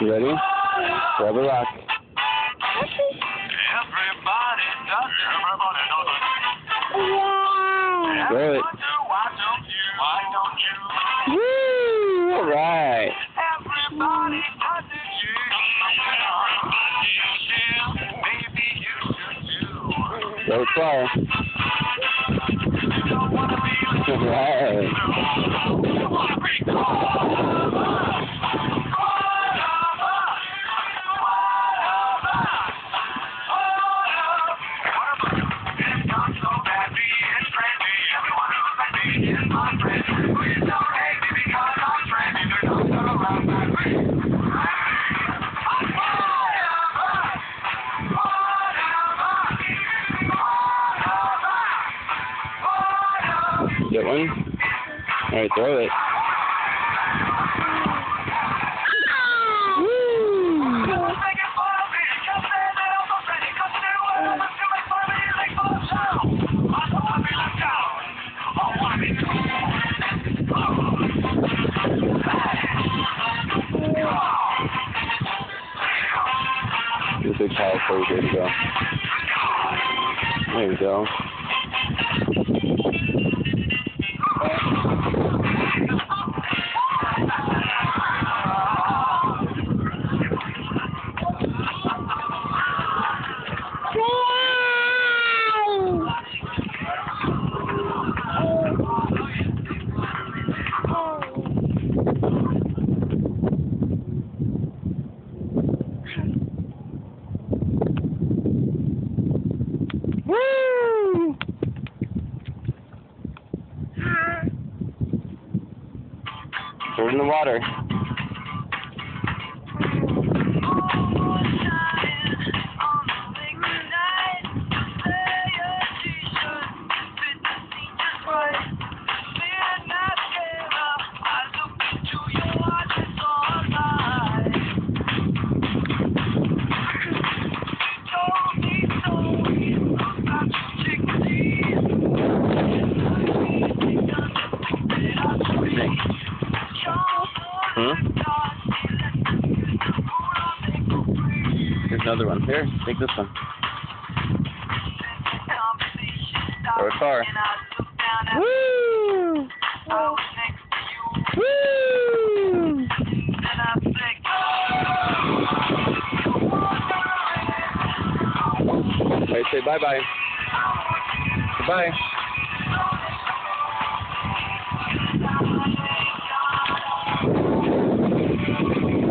You ready? Grab a rock. Everybody does it. Everybody does it. Yeah. Throw it. Why don't you? Why don't you? Woo! All right. Everybody does it. Yeah. Maybe you should too. Go far. You don't wanna be All right. Get one. All right, throw it. This is how it's good go. There you go. Throw it in the water. Here's another one. Here, take this one. Throw it far. Woo! Woo! All right, say bye-bye. Goodbye.